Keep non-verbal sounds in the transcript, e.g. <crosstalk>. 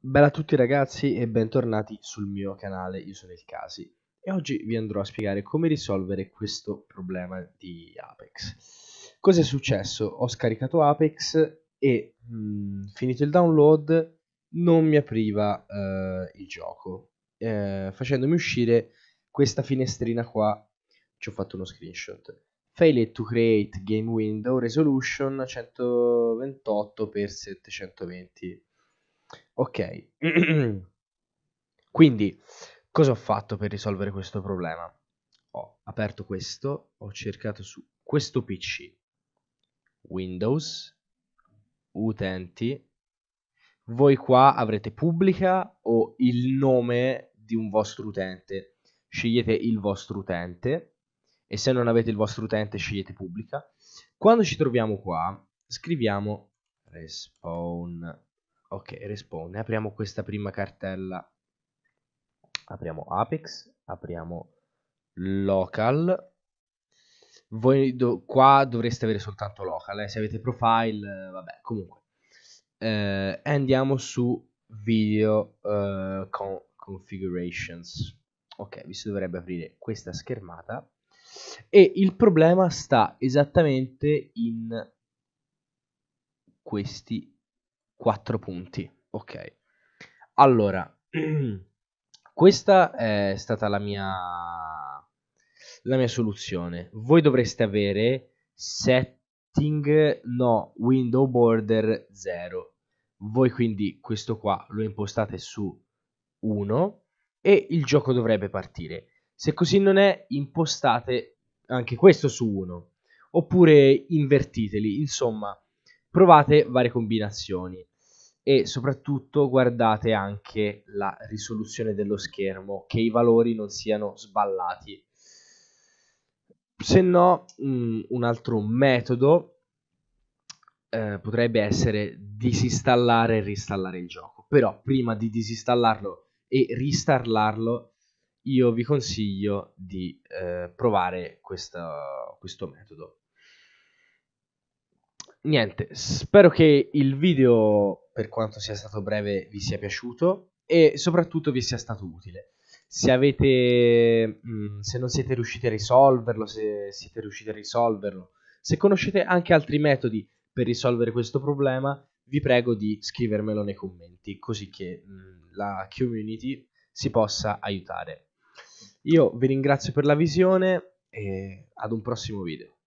Bella a tutti ragazzi e bentornati sul mio canale, io sono il Casi e oggi vi andrò a spiegare come risolvere questo problema di Apex. Cosa è successo? Ho scaricato Apex e mh, mm, finito il download non mi apriva eh, il gioco, eh, facendomi uscire questa finestrina qua, ci ho fatto uno screenshot. Failed to create game window resolution 128x720 Ok, <clears throat> quindi cosa ho fatto per risolvere questo problema? Ho aperto questo, ho cercato su questo PC, Windows, utenti, voi qua avrete pubblica o il nome di un vostro utente. Scegliete il vostro utente e se non avete il vostro utente scegliete pubblica. Quando ci troviamo qua, scriviamo respawn ok respawn apriamo questa prima cartella. Apriamo apex apriamo local. Voi do qua dovreste avere soltanto local eh? se avete profile eh, vabbè comunque. Eh, andiamo su video uh, con configurations. Ok vi si dovrebbe aprire questa schermata. E il problema sta esattamente in questi 4 punti. Ok. Allora, <clears throat> questa è stata la mia, la mia soluzione. Voi dovreste avere setting no window border 0. Voi quindi questo qua lo impostate su 1 e il gioco dovrebbe partire. Se così non è, impostate anche questo su 1 oppure invertiteli. Insomma, provate varie combinazioni e soprattutto guardate anche la risoluzione dello schermo, che i valori non siano sballati. Se no, mm, un altro metodo eh, potrebbe essere disinstallare e reinstallare il gioco. Però prima di disinstallarlo e reinstallarlo, io vi consiglio di eh, provare questa, questo metodo. Niente, spero che il video per quanto sia stato breve, vi sia piaciuto e soprattutto vi sia stato utile. Se avete, mm, se non siete riusciti a risolverlo, se siete riusciti a risolverlo, se conoscete anche altri metodi per risolvere questo problema, vi prego di scrivermelo nei commenti, così che mm, la community si possa aiutare. Io vi ringrazio per la visione e ad un prossimo video.